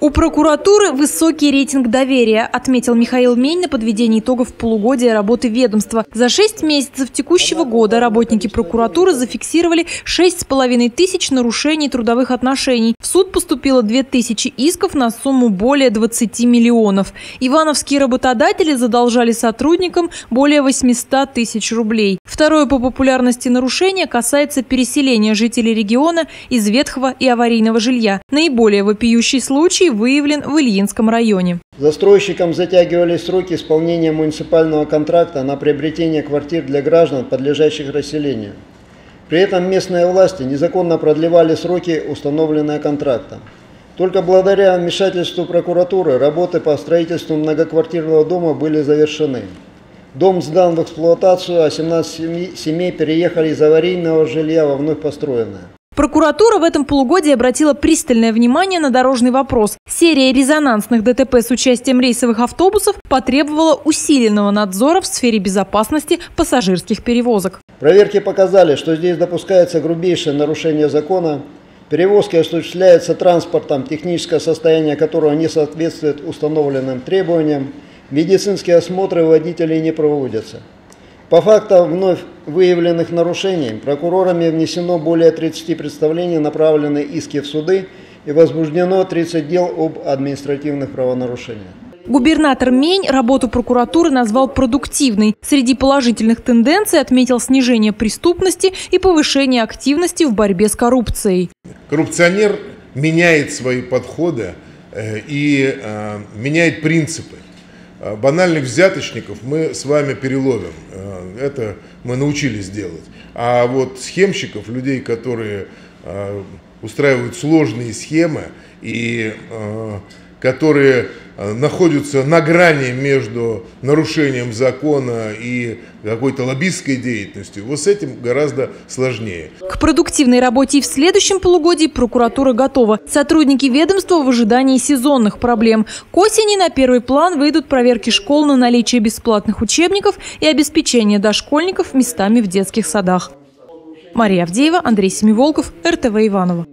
У прокуратуры высокий рейтинг доверия, отметил Михаил Мень на подведении итогов полугодия работы ведомства. За шесть месяцев текущего года работники прокуратуры зафиксировали 6,5 тысяч нарушений трудовых отношений. В суд поступило 2 тысячи исков на сумму более 20 миллионов. Ивановские работодатели задолжали сотрудникам более 800 тысяч рублей. Второе по популярности нарушение касается переселения жителей региона из ветхого и аварийного жилья. Наиболее вопиющий случай выявлен в Ильинском районе. Застройщикам затягивались сроки исполнения муниципального контракта на приобретение квартир для граждан, подлежащих расселению. При этом местные власти незаконно продлевали сроки, установленные контрактом. Только благодаря вмешательству прокуратуры работы по строительству многоквартирного дома были завершены. Дом сдан в эксплуатацию, а 17 семей переехали из аварийного жилья во вновь построенное. Прокуратура в этом полугодии обратила пристальное внимание на дорожный вопрос. Серия резонансных ДТП с участием рейсовых автобусов потребовала усиленного надзора в сфере безопасности пассажирских перевозок. Проверки показали, что здесь допускается грубейшее нарушение закона. Перевозки осуществляются транспортом, техническое состояние которого не соответствует установленным требованиям. Медицинские осмотры водителей не проводятся. По фактам вновь выявленных нарушений прокурорами внесено более 30 представлений, направлены иски в суды и возбуждено 30 дел об административных правонарушениях. Губернатор Мень работу прокуратуры назвал продуктивной. Среди положительных тенденций отметил снижение преступности и повышение активности в борьбе с коррупцией. Коррупционер меняет свои подходы э, и э, меняет принципы. Э, банальных взяточников мы с вами переловим. Э, это мы научились делать. А вот схемщиков, людей, которые э, устраивают сложные схемы и которые э, находятся на грани между нарушением закона и какой-то лоббистской деятельностью, вот с этим гораздо сложнее. К продуктивной работе в следующем полугодии прокуратура готова. Сотрудники ведомства в ожидании сезонных проблем. К осени на первый план выйдут проверки школ на наличие бесплатных учебников и обеспечение дошкольников местами в детских садах. Мария Авдеева, Андрей Семиволков, РТВ Иванова.